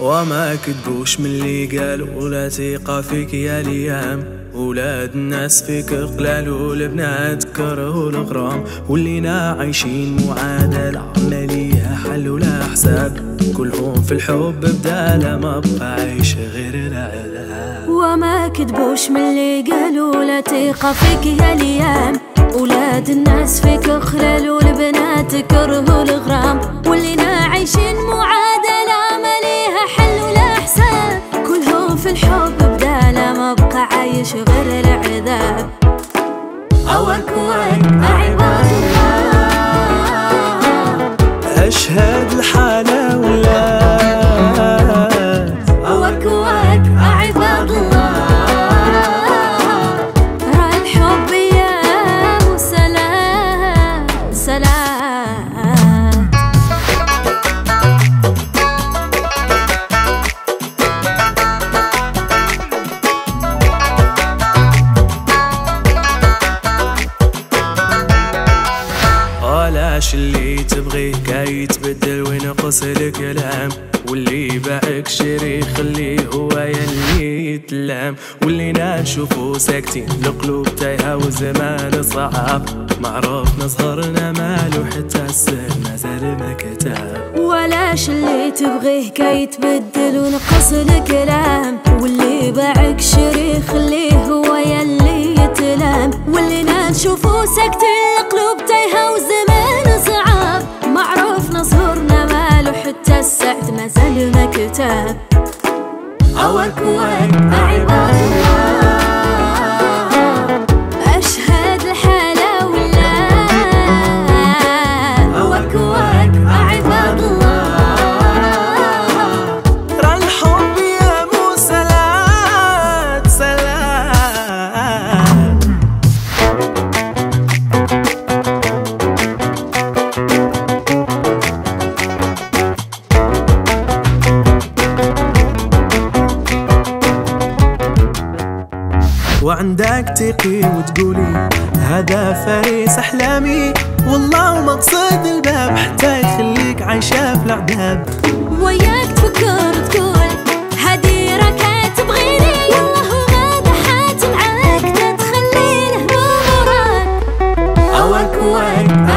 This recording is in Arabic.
وما كدبوش من اللي قالوا ولا ثقة فيك يا ليام. ولاد الناس فيك قلال والبنات كره الغرام. ولينا عايشين معادلة عمالية حل ولا حساب كلهم في الحب بدالة ما بقى عايش غير العذاب. وما كدبوش من اللي قالوا لا ثقة فيك يا ليام. ولاد الناس فيك خلال والبنات كره الغرام. بدالة ما عايش غير العذاب. أوك وك عباد علاش اللي تبغيه كاي يتبدل وينقص الكلام. واللي باعك شري خليه هو يلي يتلام. واللي نشوفو ساكتين القلوب تايهة وزمان صعب معروف نصغرنا مالو حتى السن مازال ما كتاب. ولاش اللي تبغيه كي يتبدل ونقص الكلام. واللي باعك شري خليه هو يلي يتلام. واللي نشوفو ساكتين القلوب تايهة وزمان ما كتاب أوك وعندك تقي وتقولي هذا فريس أحلامي. والله مقصد الباب حتى يخليك عايشة في العذاب وياك تفكر تقول هدي راك تبغيني. والله غدا حاتم عاك تتخليني له امورك اوك واك